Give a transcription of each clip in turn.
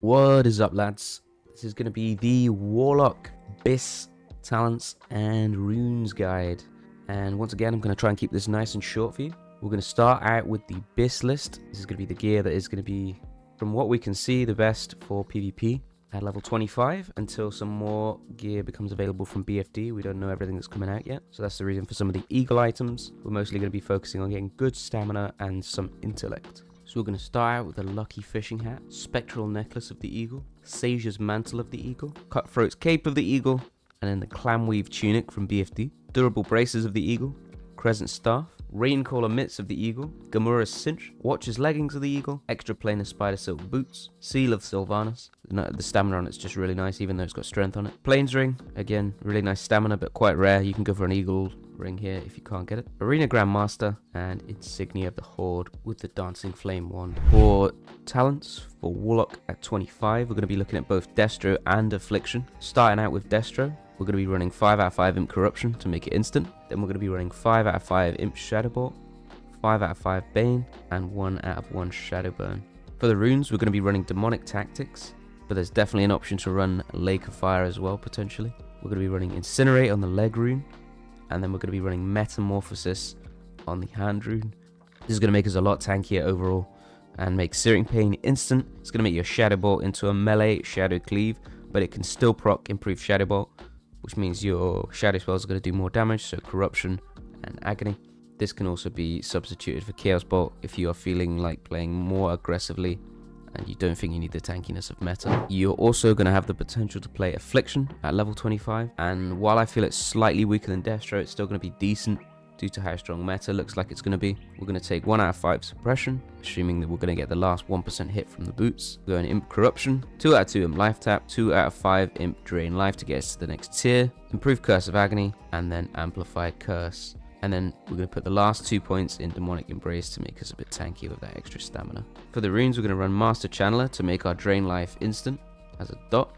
What is up, lads? This is going to be the Warlock, Bis, Talents, and Runes guide. And once again, I'm going to try and keep this nice and short for you. We're going to start out with the Bis list. This is going to be the gear that is going to be, from what we can see, the best for PvP at level 25 until some more gear becomes available from BFD. We don't know everything that's coming out yet. So that's the reason for some of the Eagle items. We're mostly going to be focusing on getting good stamina and some intellect. So we're going to start out with a lucky fishing hat, spectral necklace of the eagle, Sage's mantle of the eagle, cutthroat's cape of the eagle, and then the clamweave tunic from BFD, durable braces of the eagle, crescent staff, Raincaller mitts of the eagle, Gamura's cinch, Watcher's leggings of the eagle, extra planar spider silk boots, seal of Sylvanas. The stamina on it's just really nice, even though it's got strength on it. Plains ring, again, really nice stamina, but quite rare. You can go for an eagle ring here if you can't get it. Arena Grandmaster and Insignia of the Horde with the Dancing Flame wand. For talents, for Warlock at 25, we're going to be looking at both Destro and Affliction. Starting out with Destro, we're going to be running 5 out of 5 Imp Corruption to make it instant. Then we're going to be running 5 out of 5 Imp Shadowbolt, 5 out of 5 Bane, and 1 out of 1 Shadowburn. For the runes, we're going to be running Demonic Tactics, but there's definitely an option to run Lake of Fire as well, potentially. We're going to be running Incinerate on the leg rune, and then we're going to be running Metamorphosis on the hand rune. This is going to make us a lot tankier overall, and make Searing Pain instant. It's going to make your Shadow Bolt into a melee Shadow Cleave, but it can still proc Improved Shadow Bolt which means your shadow spells are going to do more damage, so corruption and agony. This can also be substituted for Chaos Bolt if you are feeling like playing more aggressively and you don't think you need the tankiness of meta. You're also going to have the potential to play Affliction at level 25, and while I feel it's slightly weaker than Destro, it's still going to be decent due to how strong meta looks like it's going to be. We're going to take 1 out of 5 suppression, assuming that we're going to get the last 1% hit from the boots. We're going imp corruption, 2 out of 2 imp life tap, 2 out of 5 imp drain life to get us to the next tier, improve curse of agony, and then amplify curse. And then we're going to put the last two points in Demonic Embrace to make us a bit tanky with that extra stamina. For the runes, we're going to run Master Channeler to make our Drain Life instant as a dot.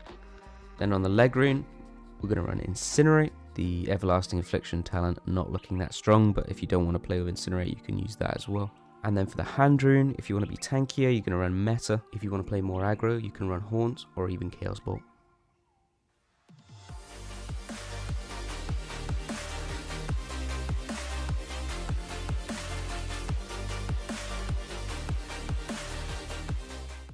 Then on the leg rune, we're going to run Incinerate the Everlasting Affliction talent not looking that strong, but if you don't want to play with Incinerate, you can use that as well. And then for the hand rune, if you want to be tankier, you're going to run Meta. If you want to play more aggro, you can run Haunt or even Chaos Bolt.